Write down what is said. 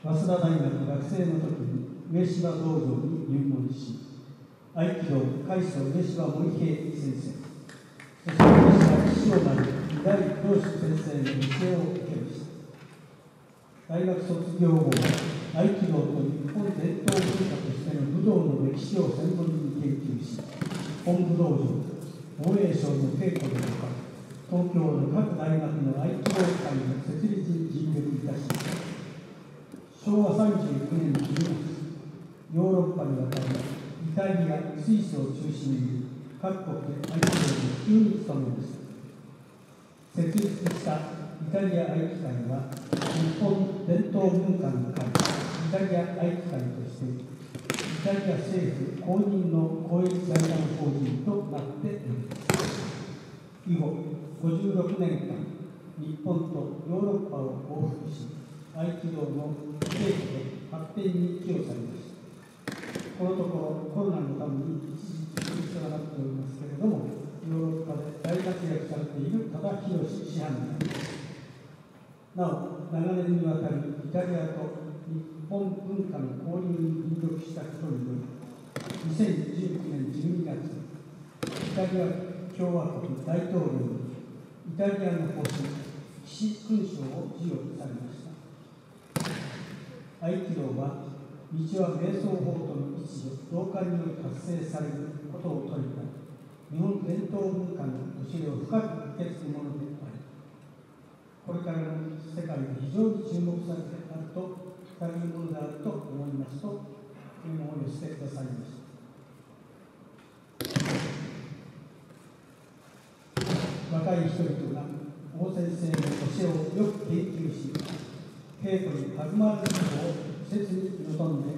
早稲田大学学生の時に上芝道場に入門し合気道海藻上芝森平先生そして上芝塩丸大教師先生の教えを受けました大学卒業後は合気道と日本伝統文化としての武道の歴史を専門に研究し本武道場防衛省の稽古のほか東京の各大学の合気道会の設立に尽力いたしました昭和39年10月ヨーロッパに渡りイタリアスイスを中心に各国で合気道の普及に努めました設立したイタリア合気会は日本伝統文化の会イタリア合気会としてイタリア政府公認の公益財団法人となっております以後56年間日本とヨーロッパを往復し合気道の稽古と発展に寄与されました。このところコロナのために一時中止となっておりますけれどもヨーロッパで大活躍されている多田博師範になお長年にわたりイタリアと日本文化の交流に尽力したことにより2019年12月イタリア共和国大統領にイタリアの星騎士勲章を授与されました。合気道は道は瞑想法との一で同感により達成されることを説いた日本伝統文化の教えを深く受け継ぐものでありこれからの世界で非常に注目されてあるとされるものであると思いますと注文を寄せてくださいました。若い人々が王先生の教えをよく研究し稽古に弾まれることを切に望んで